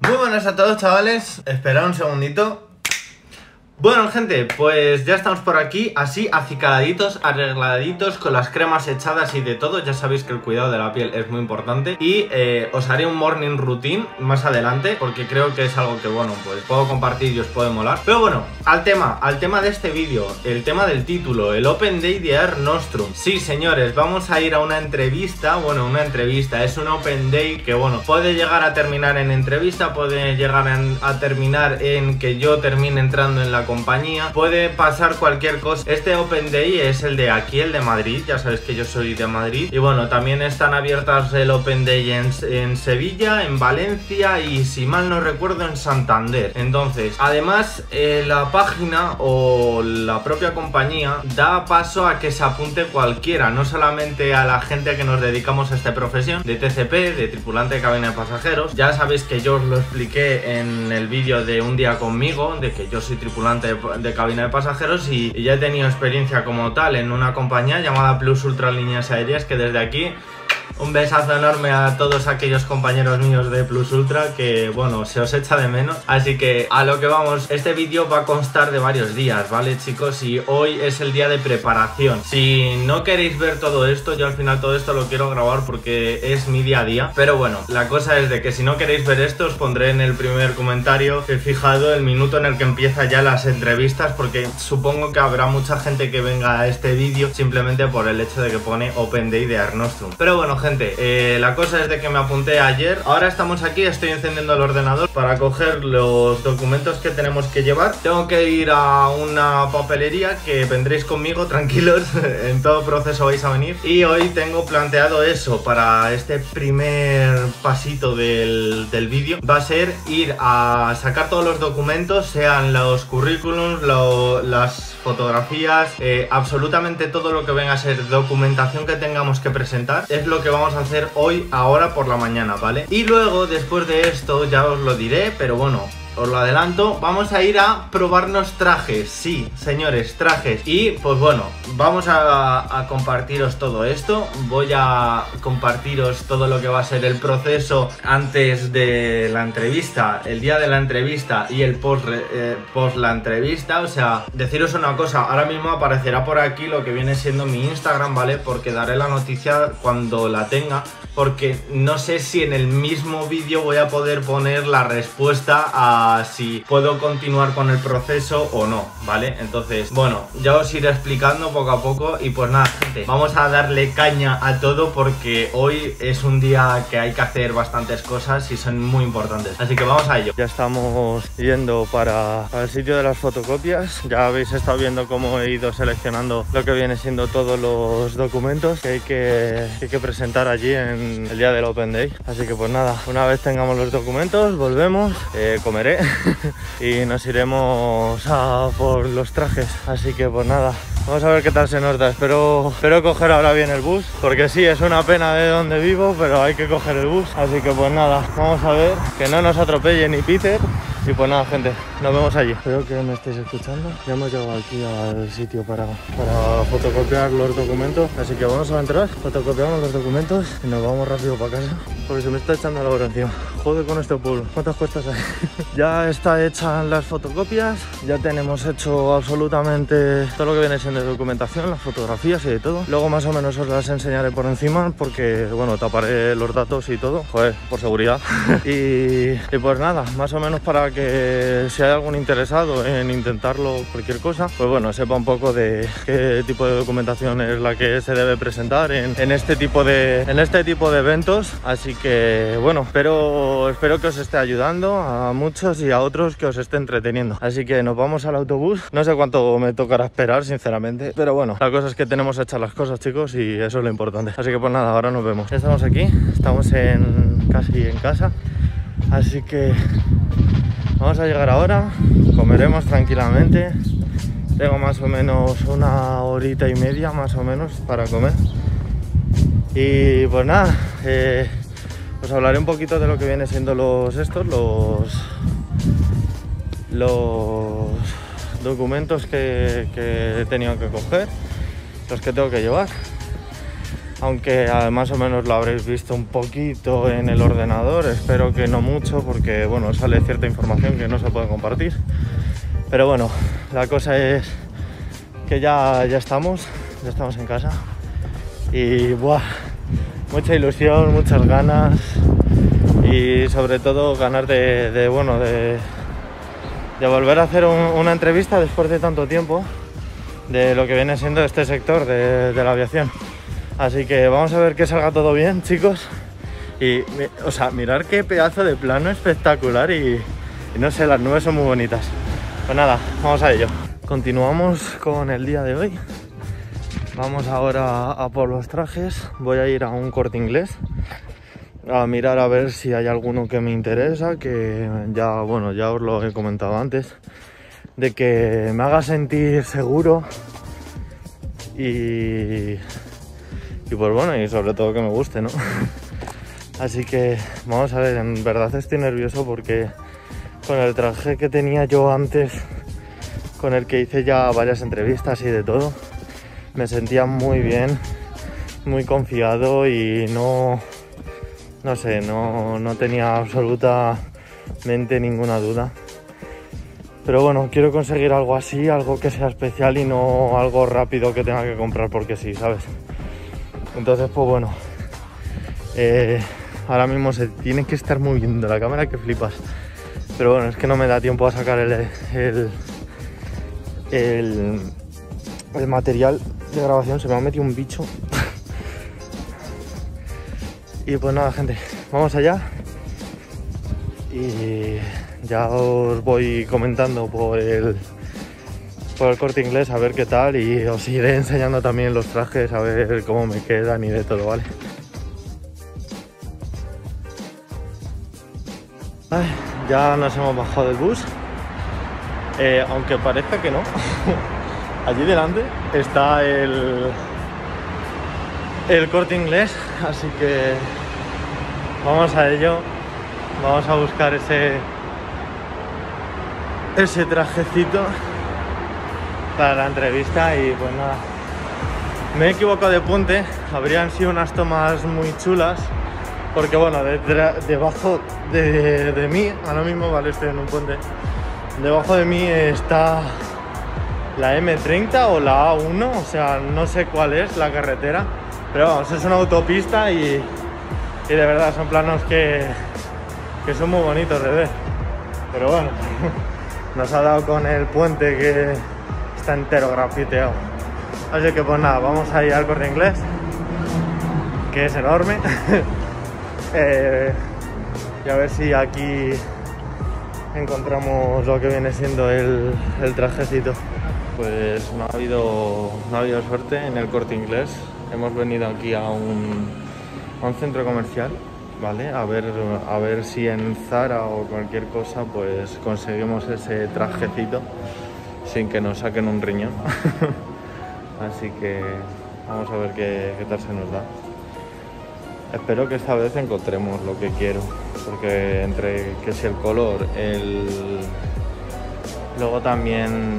Muy buenas a todos chavales, esperad un segundito bueno gente, pues ya estamos por aquí, así acicaladitos, arregladitos, con las cremas echadas y de todo. Ya sabéis que el cuidado de la piel es muy importante. Y eh, os haré un morning routine más adelante Porque creo que es algo que bueno, pues puedo compartir y os puede molar. Pero bueno, al tema, al tema de este vídeo, el tema del título El Open Day de Air Nostrum. Sí señores, vamos a ir a una entrevista, bueno una entrevista, es un Open Day que bueno Puede llegar a terminar en entrevista, puede llegar a terminar en que yo termine entrando en la puede pasar cualquier cosa. Este Open Day es el de aquí, el de Madrid, ya sabes que yo soy de Madrid. Y bueno, también están abiertas el Open Day en, Sevilla, en Valencia y si mal no recuerdo en Santander. Entonces, además eh, la página o la propia compañía da paso a que se apunte cualquiera, no solamente a la gente que nos dedicamos a esta profesión de TCP, de tripulante de cabina de pasajeros. Ya sabéis que yo os lo expliqué en el vídeo de un día conmigo, de que yo soy tripulante de, cabina de pasajeros y, ya he tenido experiencia como tal en una compañía llamada Plus Ultra Líneas Aéreas que desde aquí un besazo enorme a todos aquellos compañeros míos de Plus Ultra que, bueno, se os echa de menos. Así que a lo que vamos, este vídeo va a constar de varios días, ¿vale, chicos? Y hoy es el día de preparación. Si no queréis ver todo esto, yo al final todo esto lo quiero grabar porque es mi día a día. Pero bueno, la cosa es de que si no queréis ver esto, os pondré en el primer comentario he fijado el minuto en el que empieza ya las entrevistas porque supongo que habrá mucha gente que venga a este vídeo simplemente por el hecho de que pone Open Day de Arnostrum. Pero bueno, gente, eh, la cosa es de que me apunté ayer. Ahora estamos aquí, estoy encendiendo el ordenador para coger los documentos que tenemos que llevar. Tengo que ir a una papelería que vendréis conmigo, tranquilos. en todo proceso vais a venir. Y hoy tengo planteado eso para este primer pasito del, vídeo. Va a ser ir a sacar todos los documentos, sean los currículums, las fotografías, eh, absolutamente todo lo que venga a ser documentación que tengamos que presentar. Es lo que vamos a hacer hoy, ahora por la mañana, ¿vale? Y luego, después de esto, ya os lo diré, pero bueno, os lo adelanto, vamos a ir a probarnos trajes, sí, señores, trajes. Y pues bueno, vamos a, compartiros todo esto, voy a compartiros todo lo que va a ser el proceso antes de la entrevista, el día de la entrevista y el post, eh, post la entrevista, o sea, deciros una cosa, ahora mismo aparecerá por aquí lo que viene siendo mi Instagram, ¿vale? Porque daré la noticia cuando la tenga, porque no sé si en el mismo vídeo voy a poder poner la respuesta a si puedo continuar con el proceso o no, ¿vale? Entonces, bueno, ya os iré explicando poco a poco y pues nada, gente, vamos a darle caña a todo porque hoy es un día que hay que hacer bastantes cosas y son muy importantes. Así que vamos a ello. Ya estamos yendo para, el sitio de las fotocopias. Ya habéis estado viendo cómo he ido seleccionando lo que viene siendo todos los documentos que hay que, que presentar allí en el día del Open Day. Así que pues nada, una vez tengamos los documentos, volvemos, eh, y nos iremos a por los trajes. Así que pues nada, vamos a ver qué tal se nos da. Espero, espero coger ahora bien el bus, porque sí, es una pena de donde vivo, pero hay que coger el bus. Así que pues nada, vamos a ver que no nos atropelle ni Peter. Y pues nada, gente, nos vemos allí. Espero que me estéis escuchando. Ya hemos llegado aquí al sitio para, para fotocopiar los documentos. Así que vamos a entrar, fotocopiamos los documentos y nos vamos rápido para casa. Porque se me está echando la hora encima. Joder con este pueblo. ¿Cuántas cuestas hay? ya está hecha las fotocopias. Ya tenemos hecho absolutamente todo lo que viene siendo documentación, las fotografías y de todo. Luego más o menos os las enseñaré por encima porque, bueno, taparé los datos y todo. Joder, por seguridad. y, y pues nada, más o menos para que si hay algún interesado en intentarlo, cualquier cosa, pues bueno, sepa un poco de qué tipo de documentación es la que se debe presentar en, este, tipo de, en este tipo de eventos. Así que bueno, espero, espero que os esté ayudando a muchos y a otros que os esté entreteniendo. Así que nos vamos al autobús. No sé cuánto me tocará esperar, sinceramente, pero bueno, la cosa es que tenemos hechas las cosas, chicos, y eso es lo importante. Así que pues nada, ahora nos vemos. Ya estamos aquí, estamos en casi en casa. Así que Vamos a llegar ahora, comeremos tranquilamente. Tengo más o menos una horita y media más o menos para comer. Y pues nada, eh, os hablaré un poquito de lo que viene siendo los estos, los, los documentos que, que he tenido que coger, los que tengo que llevar. Aunque más o menos lo habréis visto un poquito en el ordenador, espero que no mucho porque bueno, sale cierta información que no se puede compartir. Pero bueno, la cosa es que ya, ya estamos, ya estamos en casa y buah, mucha ilusión, muchas ganas y sobre todo ganar de, bueno, de, de, volver a hacer una entrevista después de tanto tiempo de lo que viene siendo este sector de, la aviación. Así que vamos a ver que salga todo bien, chicos. Y, o sea, mirar qué pedazo de plano espectacular y, y no sé, las nubes son muy bonitas. Pues nada, vamos a ello. Continuamos con el día de hoy. Vamos ahora a por los trajes. Voy a ir a un corte inglés a mirar a ver si hay alguno que me interesa, que ya, bueno, ya os lo he comentado antes, de que me haga sentir seguro y, y pues bueno, y sobre todo que me guste, ¿no? Así que vamos a ver, en verdad estoy nervioso porque con el traje que tenía yo antes, con el que hice ya varias entrevistas y de todo, me sentía muy bien, muy confiado y no, no sé, no, tenía absolutamente ninguna duda. Pero bueno, quiero conseguir algo así, algo que sea especial y no algo rápido que tenga que comprar porque sí, ¿sabes? Entonces, pues bueno, eh, ahora mismo se tiene que estar moviendo la cámara que flipas. Pero bueno, es que no me da tiempo a sacar el, el, el, el material de grabación se me ha metido un bicho. y pues nada, gente, vamos allá. Y ya os voy comentando por el, por el corte inglés a ver qué tal y os iré enseñando también los trajes a ver cómo me quedan y de todo, ¿vale? ya nos hemos bajado del bus, eh, aunque parezca que no. allí delante está el, el corte inglés, así que vamos a ello. Vamos a buscar ese, ese trajecito para la entrevista y pues nada. Me he equivocado de puente, habrían sido unas tomas muy chulas porque bueno, debajo de, de mí, ahora mismo vale estoy en un puente, debajo de mí está la M30 o la A1, o sea, no sé cuál es la carretera, pero vamos, es una autopista y, y de verdad son planos que, que son muy bonitos de ver. Pero bueno, nos ha dado con el puente que entero grafiteado. Así que pues nada, vamos a ir al corte inglés, que es enorme. eh, y a ver si aquí encontramos lo que viene siendo el, el trajecito. Pues no ha, habido, no ha habido suerte en el corte inglés. Hemos venido aquí a un, a un centro comercial, ¿vale? A ver, a ver si en Zara o cualquier cosa pues conseguimos ese trajecito sin que nos saquen un riñón. Así que vamos a ver qué, tal se nos da. Espero que esta vez encontremos lo que quiero, porque entre que si el color, el... luego también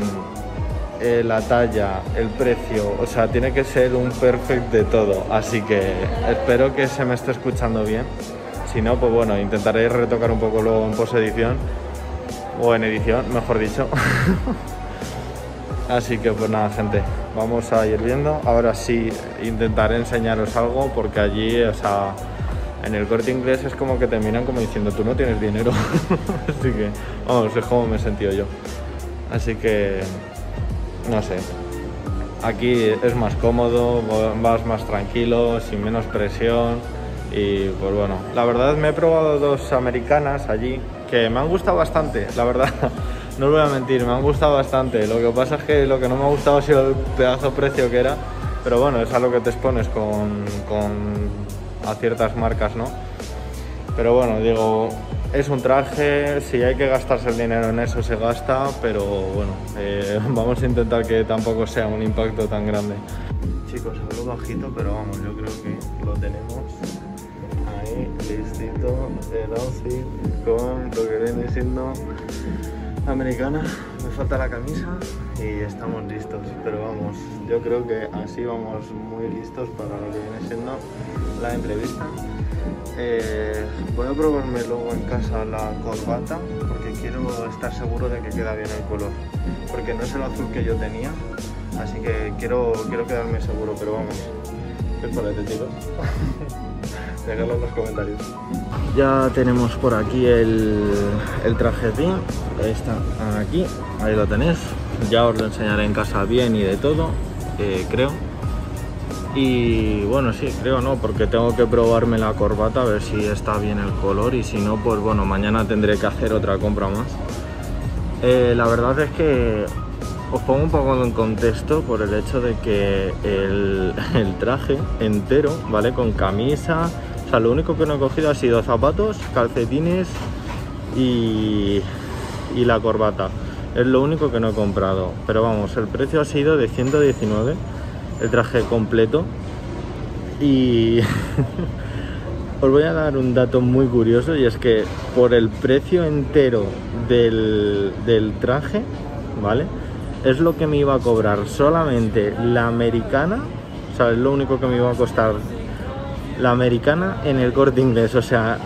eh, la talla, el precio, o sea, tiene que ser un perfect de todo. Así que espero que se me esté escuchando bien. Si no, pues bueno, intentaré retocar un poco luego en post-edición o en edición, mejor dicho. Así que pues nada, gente, vamos a ir viendo. Ahora sí intentaré enseñaros algo porque allí, o sea, en el corte inglés es como que te miran como diciendo tú no tienes dinero. Así que, vamos, es como me he sentido yo. Así que no sé. Aquí es más cómodo, vas más tranquilo, sin menos presión y pues bueno, la verdad me he probado dos americanas allí que me han gustado bastante, la verdad. No os voy a mentir, me han gustado bastante. Lo que pasa es que lo que no me ha gustado ha sido el pedazo precio que era. Pero bueno, es a lo que te expones con, con a ciertas marcas, ¿no? Pero bueno, digo, es un traje, si hay que gastarse el dinero en eso se gasta, pero bueno, eh, vamos a intentar que tampoco sea un impacto tan grande. Chicos, hablo bajito, pero vamos, yo creo que lo tenemos ahí listito el outfit con lo que viene siendo americana, me falta la camisa y estamos listos. Pero vamos, yo creo que así vamos muy listos para lo que viene siendo la entrevista. Eh, voy a probarme luego en casa la corbata porque quiero estar seguro de que queda bien el color. Porque no es el azul que yo tenía, así que quiero, quiero quedarme seguro, pero vamos. ¿Qué parece, chicos? Dejadlo en los comentarios. Ya tenemos por aquí el, el trajetín. Está aquí, ahí lo tenéis. Ya os lo enseñaré en casa bien y de todo, creo. Y bueno, sí, creo no, porque tengo que probarme la corbata a ver si está bien el color y si no, pues bueno, mañana tendré que hacer otra compra más. Eh, la verdad es que os pongo un poco en contexto por el hecho de que el traje entero, ¿vale? Con camisa, sea, lo único que no he cogido ha sido zapatos, calcetines y, y la corbata. Es lo único que no he comprado. Pero vamos, el precio ha sido de 119 el traje completo. Y os voy a dar un dato muy curioso y es que por el precio entero del, del traje, ¿vale? Es lo que me iba a cobrar solamente la americana, o sea, es lo único que me iba a costar la americana en el corte inglés. O sea,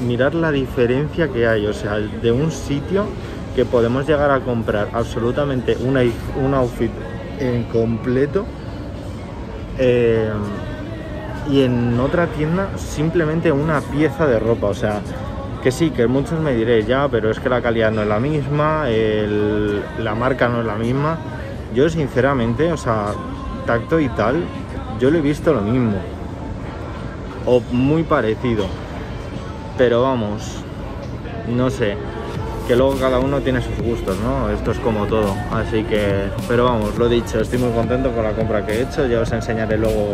mirar la diferencia que hay, o sea, de un sitio que podemos llegar a comprar absolutamente un outfit en completo eh, y en otra tienda simplemente una pieza de ropa, o sea, que sí, que muchos me diréis ya, pero es que la calidad no es la misma, la marca no es la misma. Yo sinceramente, o sea, tacto y tal, yo lo he visto lo mismo o muy parecido. Pero vamos, no sé, que luego cada uno tiene sus gustos, ¿no? Esto es como todo, así que, pero vamos, lo dicho, estoy muy contento con la compra que he hecho, ya os enseñaré luego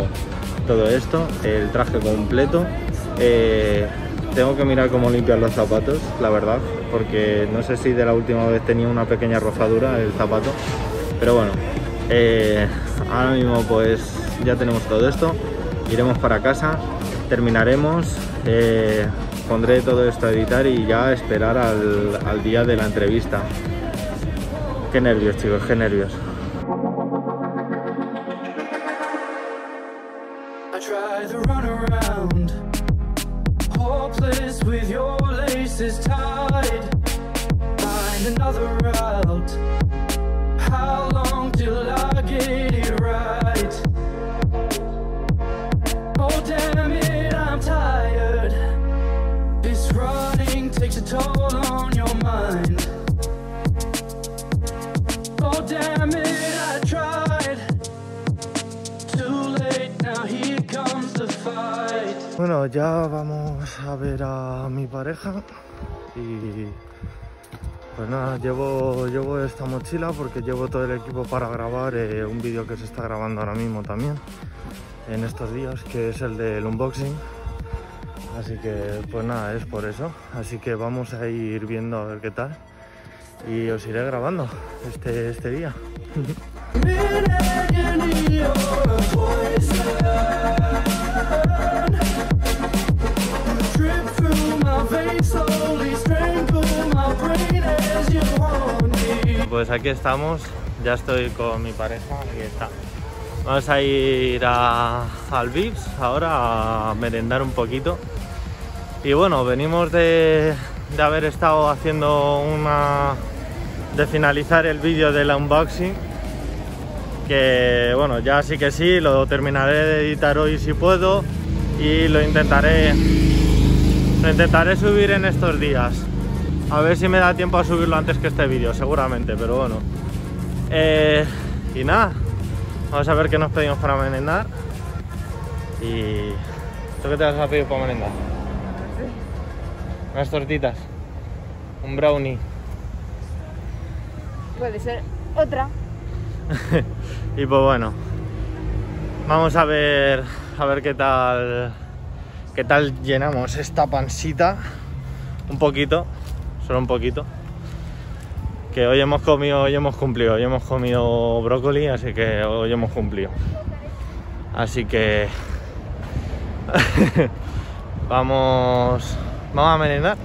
todo esto, el traje completo. Eh, tengo que mirar cómo limpiar los zapatos, la verdad, porque no sé si de la última vez tenía una pequeña rozadura el zapato, pero bueno, eh, ahora mismo pues ya tenemos todo esto, iremos para casa terminaremos, eh, pondré todo esto a editar y ya esperar al, al día de la entrevista. Qué nervios chicos, qué nervios. Bueno, ya vamos a ver a mi pareja y pues nada, llevo, llevo esta mochila porque llevo todo el equipo para grabar eh, un vídeo que se está grabando ahora mismo también en estos días, que es el del unboxing. Así que pues nada, es por eso. Así que vamos a ir viendo a ver qué tal y os iré grabando este, este día. Pues aquí estamos, ya estoy con mi pareja y está. Vamos a ir a, al Vips ahora a merendar un poquito. Y bueno, venimos de, de haber estado haciendo una. de finalizar el vídeo del unboxing. Que bueno, ya sí que sí, lo terminaré de editar hoy si puedo. Y lo intentaré. Lo intentaré subir en estos días. A ver si me da tiempo a subirlo antes que este vídeo, seguramente, pero bueno. Eh, y nada, vamos a ver qué nos pedimos para merendar. Y. ¿Tú qué te vas a pedir para merendar? Unas tortitas. Un brownie. Puede ser otra. Y pues bueno. Vamos a ver. A ver qué tal. qué tal llenamos esta pansita. Un poquito. Solo un poquito. Que hoy hemos comido, hoy hemos cumplido, hoy hemos comido brócoli, así que hoy hemos cumplido. Así que vamos, vamos a merendar.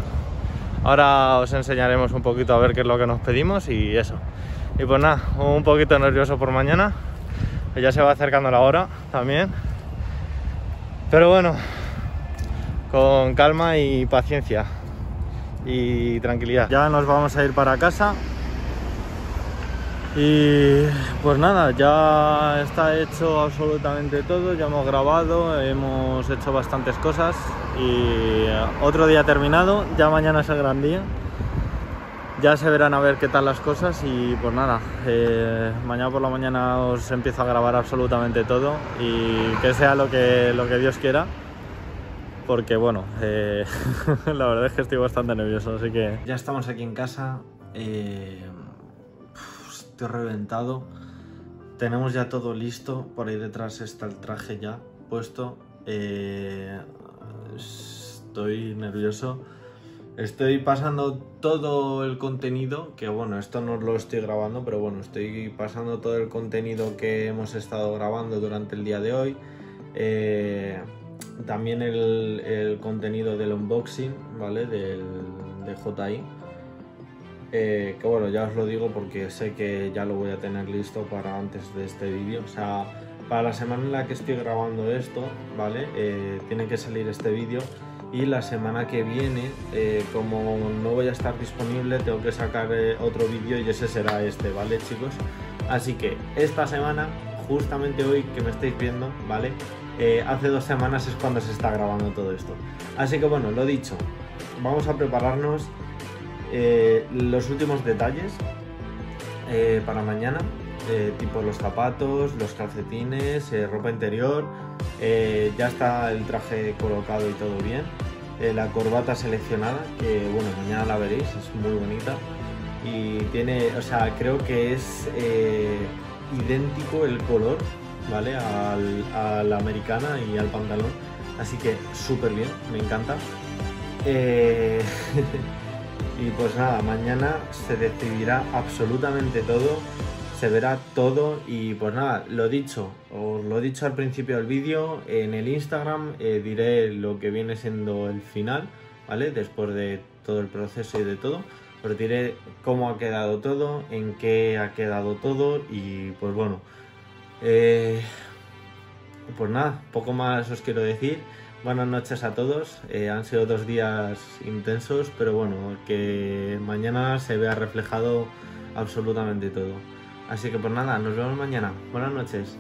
Ahora os enseñaremos un poquito a ver qué es lo que nos pedimos y eso. Y pues nada, un poquito nervioso por mañana, ya se va acercando la hora también. Pero bueno, con calma y paciencia y tranquilidad. Ya nos vamos a ir para casa. Y pues nada, ya está hecho absolutamente todo, ya hemos grabado, hemos hecho bastantes cosas y otro día terminado, ya mañana es el gran día. Ya se verán a ver qué tal las cosas y pues nada, eh, mañana por la mañana os empiezo a grabar absolutamente todo y que sea lo que, lo que Dios quiera porque bueno, eh, la verdad es que estoy bastante nervioso, así que... Ya estamos aquí en casa, eh, estoy reventado, tenemos ya todo listo, por ahí detrás está el traje ya puesto, eh, estoy nervioso, estoy pasando todo el contenido, que bueno, esto no lo estoy grabando, pero bueno, estoy pasando todo el contenido que hemos estado grabando durante el día de hoy. Eh, también el, contenido del unboxing, ¿vale? Del, de JI. Eh, que bueno, ya os lo digo porque sé que ya lo voy a tener listo para antes de este vídeo. O sea, para la semana en la que estoy grabando esto, ¿vale? Eh, tiene que salir este vídeo. Y la semana que viene, eh, como no voy a estar disponible, tengo que sacar otro vídeo y ese será este, ¿vale, chicos? Así que esta semana, justamente hoy que me estáis viendo, ¿vale? Eh, hace dos semanas es cuando se está grabando todo esto. Así que bueno, lo dicho, vamos a prepararnos eh, los últimos detalles eh, para mañana, tipo los zapatos, los calcetines, ropa interior, ya está el traje colocado y todo bien, la corbata seleccionada, que bueno, mañana la veréis, es muy bonita y tiene, o sea, creo que es idéntico el color ¿vale? Al, a la americana y al pantalón. Así que súper bien, me encanta. Eh, y pues nada, mañana se decidirá absolutamente todo, se verá todo y pues nada, lo dicho, os lo he dicho al principio del vídeo, en el Instagram eh, diré lo que viene siendo el final, ¿vale? Después de todo el proceso y de todo. Os diré cómo ha quedado todo, en qué ha quedado todo y pues bueno, eh, pues nada, poco más os quiero decir. Buenas noches a todos. Eh, han sido dos días intensos, pero bueno, que mañana se vea reflejado absolutamente todo. Así que pues nada, nos vemos mañana. Buenas noches.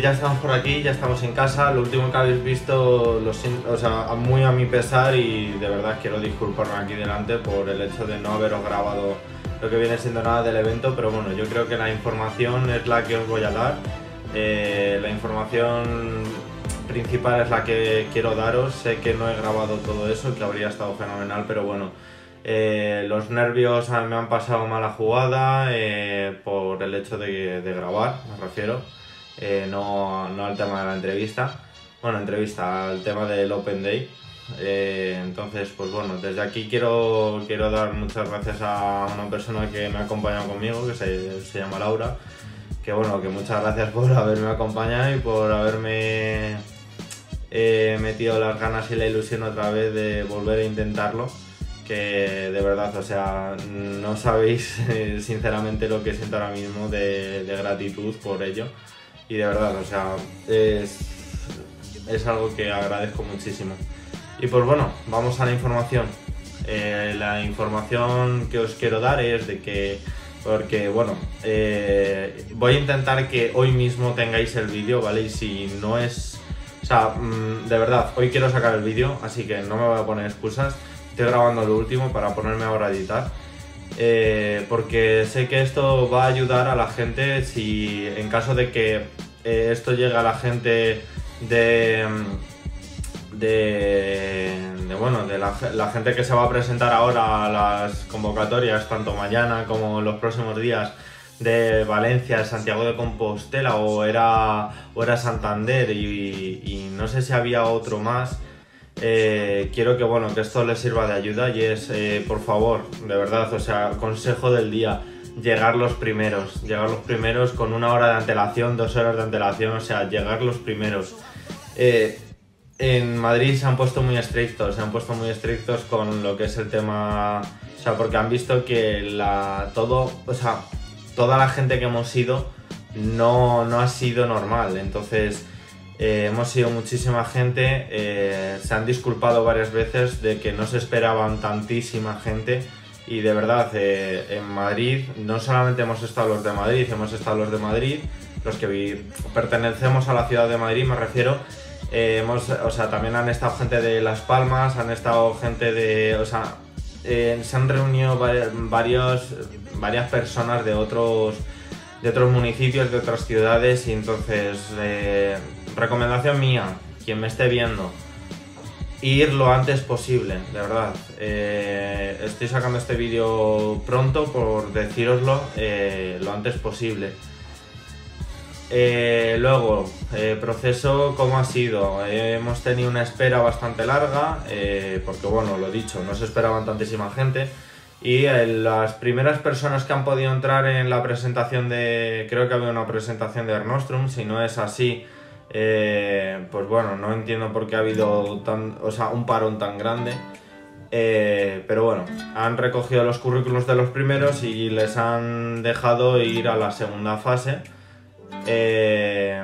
Ya estamos por aquí, ya estamos en casa. Lo último que habéis visto, lo siento, o sea, muy a mi pesar y de verdad quiero disculparme aquí delante por el hecho de no haberos grabado lo que viene siendo nada del evento, pero bueno, yo creo que la información es la que os voy a dar. Eh, la información principal es la que quiero daros. Sé que no he grabado todo eso, que habría estado fenomenal, pero bueno. Eh, los nervios me han pasado mala jugada eh, por el hecho de, de, grabar, me refiero, eh, no, no, al tema de la entrevista. Bueno, entrevista, al tema del Open Day. Eh, entonces, pues bueno, desde aquí quiero, quiero dar muchas gracias a una persona que me ha acompañado conmigo, que se, se llama Laura. Que bueno, que muchas gracias por haberme acompañado y por haberme metido las ganas y la ilusión otra vez de volver a intentarlo que de verdad, o sea, no sabéis eh, sinceramente lo que siento ahora mismo de gratitud por ello. Y de verdad, o sea, es, es algo que agradezco muchísimo. Y pues bueno, vamos a la información. Eh, la información que os quiero dar es de que, porque bueno, eh, voy a intentar que hoy mismo tengáis el vídeo, ¿vale? Y si no es, o sea, mm, de verdad, hoy quiero sacar el vídeo, así que no me voy a poner excusas. Estoy grabando lo último para ponerme ahora a editar. Eh, porque sé que esto va a ayudar a la gente si en caso de que eh, esto llegue a la gente de, mm, de, de, bueno, de la, gente que se va a presentar ahora a las convocatorias, tanto mañana como los próximos días, de Valencia, Santiago de Compostela o era, o era Santander y no sé si había otro más. Eh, quiero que bueno que esto les sirva de ayuda y es eh, por favor de verdad o sea consejo del día llegar los primeros llegar los primeros con una hora de antelación dos horas de antelación o sea llegar los primeros. Eh, en Madrid se han puesto muy estrictos se han puesto muy estrictos con lo que es el tema o sea porque han visto que la todo o sea toda la gente que hemos ido no, no ha sido normal. Entonces eh, hemos sido muchísima gente, eh, se han disculpado varias veces de que no se esperaban tantísima gente y de verdad eh, en Madrid no solamente hemos estado los de Madrid, hemos estado los de Madrid, los que pertenecemos a la ciudad de Madrid me refiero, hemos, o sea, también han estado gente de Las Palmas, han estado gente de, o sea, se han reunido vari- varios, varias personas de otros de otros municipios, de otras ciudades y entonces recomendación mía, quien me esté viendo, ir lo antes posible, de verdad. Eh, estoy sacando este vídeo pronto por decíroslo eh, lo antes posible. Eh, luego, eh, proceso, ¿cómo ha sido? Hemos tenido una espera bastante larga, eh, porque bueno, lo dicho, no se esperaban tantísima gente. Y las primeras personas que han podido entrar en la presentación de. Creo que había una presentación de Ernostrum, si no es así, eh, pues bueno, no entiendo por qué ha habido tan, o sea, un parón tan grande. Eh, pero bueno, han recogido los currículos de los primeros y les han dejado ir a la segunda fase. Eh,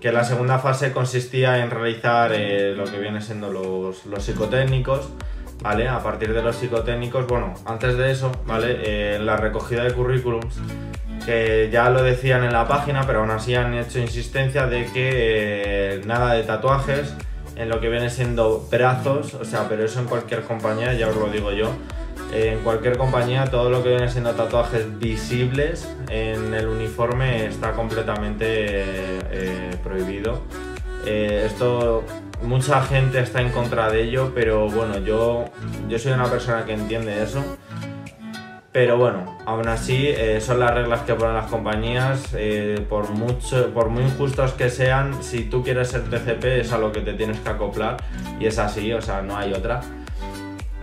que la segunda fase consistía en realizar lo que viene siendo los, los psicotécnicos, ¿vale? A partir de los psicotécnicos, bueno, antes de eso, ¿vale? La recogida de currículums, que ya lo decían en la página, pero aún así han hecho insistencia de que eh, nada de tatuajes en lo que viene siendo brazos, o sea, pero eso en cualquier compañía, ya os lo digo yo, eh, en cualquier compañía todo lo que viene siendo tatuajes visibles en el uniforme está completamente eh, prohibido. Eh, esto, mucha gente está en contra de ello, pero bueno, yo, yo soy una persona que entiende eso. Pero bueno, aún así eh, son las reglas que ponen las compañías. eh, por, mucho, por muy injustos que sean, si tú quieres ser TCP es a lo que te tienes que acoplar. Y es así, o sea, no hay otra.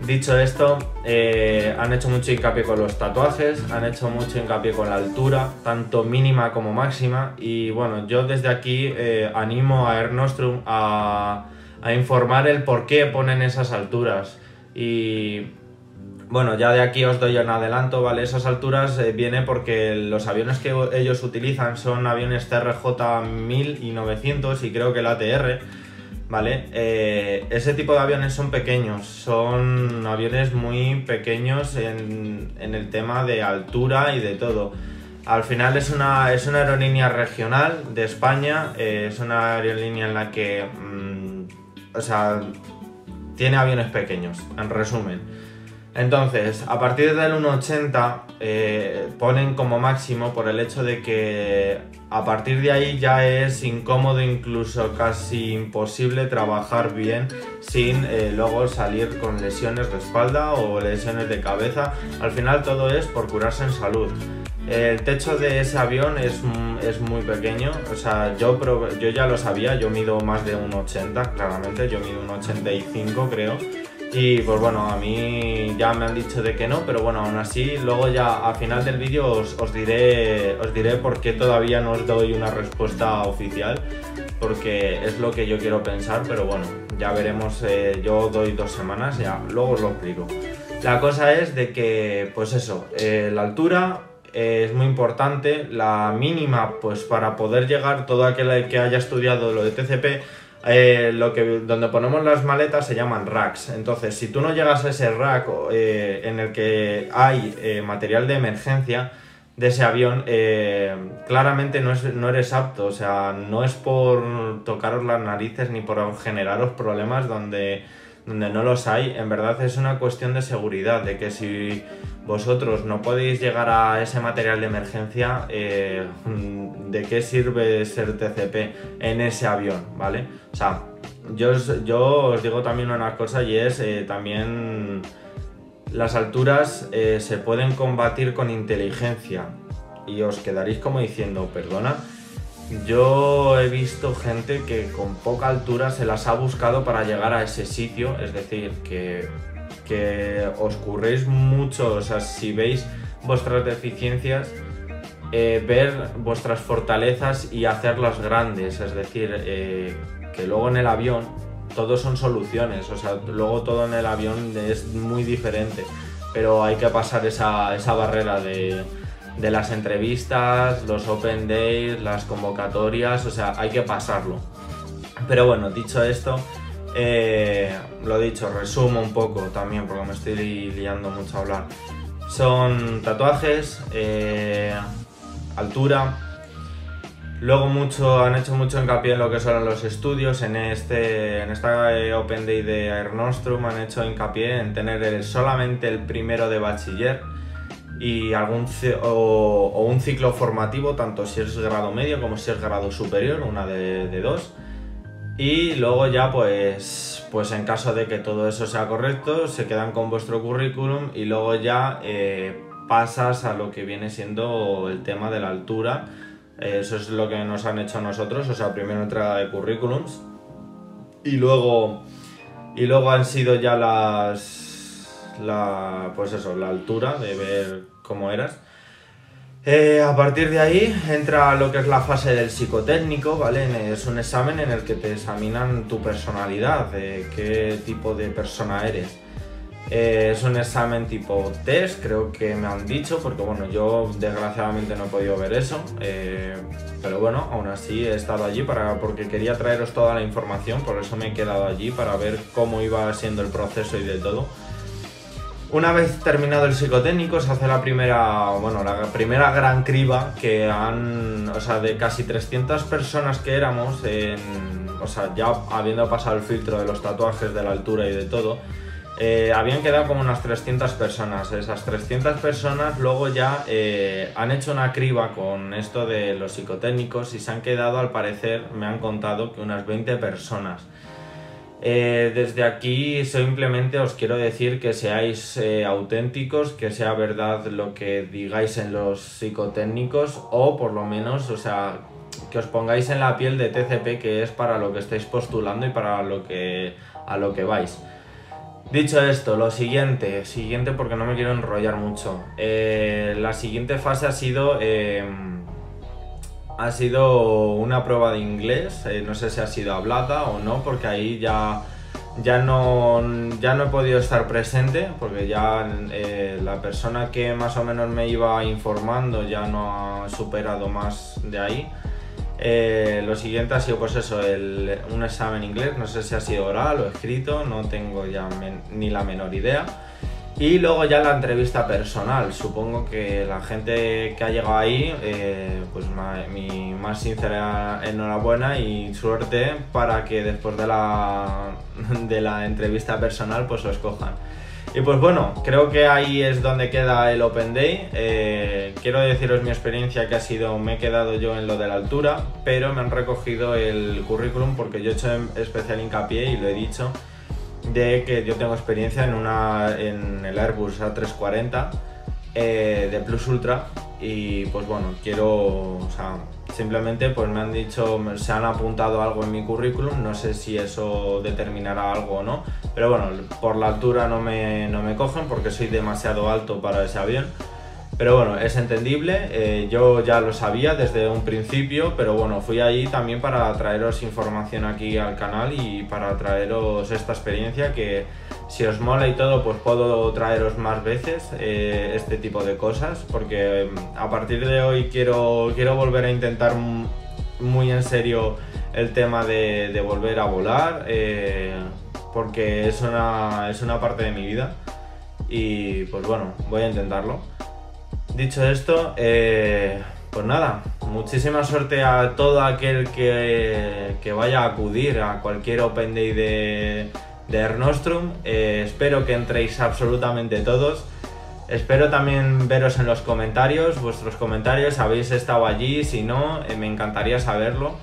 Dicho esto, eh, han hecho mucho hincapié con los tatuajes, han hecho mucho hincapié con la altura, tanto mínima como máxima. Y bueno, yo desde aquí animo a Ernostrum a, a informar el por qué ponen esas alturas. Y bueno, ya de aquí os doy un adelanto, ¿vale? Esas alturas eh, viene porque los aviones que ellos utilizan son aviones TRJ 1000 y 900 y creo que el ATR, ¿vale? Eh, ese tipo de aviones son pequeños, son aviones muy pequeños en, en el tema de altura y de todo. Al final es una, es una aerolínea regional de España, eh, es una aerolínea en la que, mm, o sea, tiene aviones pequeños, en resumen. Entonces, a partir del 1,80 eh, ponen como máximo por el hecho de que a partir de ahí ya es incómodo, incluso casi imposible trabajar bien sin eh, luego salir con lesiones de espalda o lesiones de cabeza. Al final todo es por curarse en salud. El techo de ese avión es, es muy pequeño, o sea, yo, yo ya lo sabía, yo mido más de 1,80 claramente, yo mido 1,85 creo. Y pues bueno, a mí ya me han dicho de que no, pero bueno, aún así, luego ya al final del vídeo os, os diré, os diré por qué todavía no os doy una respuesta oficial, porque es lo que yo quiero pensar, pero bueno, ya veremos, eh, yo doy dos semanas, ya, luego os lo explico. La cosa es de que, pues eso, eh, la altura eh, es muy importante, la mínima, pues para poder llegar, todo aquel que haya estudiado lo de TCP, eh, lo que, donde ponemos las maletas se llaman racks. Entonces, si tú no llegas a ese rack eh, en el que hay eh, material de emergencia de ese avión, eh, claramente no, es- no eres apto. O sea, no es por tocaros las narices ni por generaros problemas donde, donde no los hay. En verdad es una cuestión de seguridad, de que si vosotros no podéis llegar a ese material de emergencia, eh, ¿de qué sirve ser TCP en ese avión? ¿Vale? O sea, yo os, digo también una cosa y es eh, también las alturas eh, se pueden combatir con inteligencia y os quedaréis como diciendo, perdona, yo he visto gente que con poca altura se las ha buscado para llegar a ese sitio, es decir, que, os curréis mucho, o sea, si veis vuestras deficiencias, eh, ver vuestras fortalezas y hacerlas grandes, es decir, eh, que luego en el avión todo son soluciones, o sea, luego todo en el avión es muy diferente, pero hay que pasar esa, esa barrera de, de las entrevistas, los open days, las convocatorias, o sea, hay que pasarlo. Pero bueno, dicho esto, eh, lo dicho, resumo un poco también porque me estoy liando mucho a hablar. Son tatuajes, eh, altura. Luego mucho, han hecho mucho hincapié en lo que son los estudios. En este en esta eh, Open Day de Air Nostrum han hecho hincapié en tener el- solamente el primero de bachiller y algún o, un ciclo formativo, tanto si es grado medio como si es grado superior, una de, de dos. Y luego ya pues, pues en caso de que todo eso sea correcto, se quedan con vuestro currículum y luego ya eh, pasas a lo que viene siendo el tema de la altura. Eh, eso es lo que nos han hecho a nosotros, o sea, primero entrega de currículums y luego, y luego han sido ya las, la, pues eso, la altura de ver cómo eras. Eh, a partir de ahí entra lo que es la fase del psicotécnico, ¿vale? Es un examen en el que te examinan tu personalidad, qué tipo de persona eres. Eh, es un examen tipo test, creo que me han dicho, porque bueno, yo desgraciadamente no he podido ver eso, eh, pero bueno, aún así he estado allí para, porque quería traeros toda la información, por eso me he quedado allí para ver cómo iba siendo el proceso y de todo. Una vez terminado el psicotécnico se hace la primera, bueno, la primera gran criba que han, o sea, de casi 300 personas que éramos, en, o sea, ya habiendo pasado el filtro de los tatuajes, de la altura y de todo, eh, habían quedado como unas 300 personas. Esas 300 personas luego ya eh, han hecho una criba con esto de los psicotécnicos y se han quedado, al parecer, me han contado que unas 20 personas. Eh, desde aquí simplemente os quiero decir que seáis eh, auténticos, que sea verdad lo que digáis en los psicotécnicos o por lo menos, o sea, que os pongáis en la piel de TCP que es para lo que estáis postulando y para lo que a lo que vais. Dicho esto, lo siguiente, siguiente porque no me quiero enrollar mucho. Eh, la siguiente fase ha sido eh, ha sido una prueba de inglés, eh, no sé si ha sido hablada o no, porque ahí ya, ya, no, ya no he podido estar presente, porque ya eh, la persona que más o menos me iba informando ya no ha superado más de ahí. Eh, lo siguiente ha sido pues eso, un examen inglés, no sé si ha sido oral o escrito, no tengo ya ni la menor idea. Y luego ya la entrevista personal. Supongo que la gente que ha llegado ahí, eh, pues mi más sincera enhorabuena y suerte para que después de la, de la entrevista personal pues lo escojan. Y pues bueno, creo que ahí es donde queda el Open Day. Eh, quiero deciros mi experiencia que ha sido, me he quedado yo en lo de la altura, pero me han recogido el currículum porque yo he hecho especial hincapié y lo he dicho de que yo tengo experiencia en, una, en el Airbus A340 eh, de Plus Ultra y pues bueno, quiero, o sea, simplemente pues me han dicho, se han apuntado algo en mi currículum, no sé si eso determinará algo o no, pero bueno, por la altura no me, no me cogen porque soy demasiado alto para ese avión. Pero bueno, es entendible, eh, yo ya lo sabía desde un principio, pero bueno, fui ahí también para traeros información aquí al canal y para traeros esta experiencia que si os mola y todo, pues puedo traeros más veces eh, este tipo de cosas, porque mm, a partir de hoy quiero, quiero volver a intentar muy en serio el tema de, de volver a volar, eh, porque es una, es una parte de mi vida y pues bueno, voy a intentarlo. Dicho esto, eh, pues nada, muchísima suerte a todo aquel que, que vaya a acudir a cualquier Open Day de, de Air Nostrum. Eh, espero que entréis absolutamente todos. Espero también veros en los comentarios, vuestros comentarios, habéis estado allí, si no, eh, me encantaría saberlo.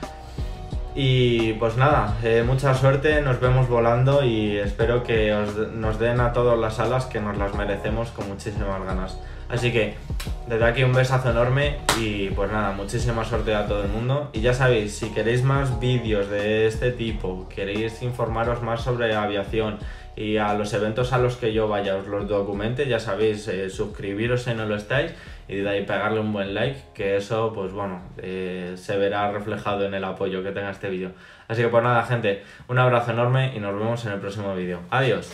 Y pues nada, mucha suerte, nos vemos volando y espero que os- nos den a todos las alas que nos las merecemos con muchísimas ganas. Así que desde aquí un besazo enorme y pues nada, muchísima suerte a todo el mundo. Y ya sabéis, si queréis más vídeos de este tipo, queréis informaros más sobre aviación y a los eventos a los que yo vaya os los documente, ya sabéis, eh, suscribiros si no lo estáis y de ahí pegarle un buen like, que eso pues bueno, eh, se verá reflejado en el apoyo que tenga este vídeo. Así que pues nada gente, un abrazo enorme y nos vemos en el próximo vídeo. Adiós.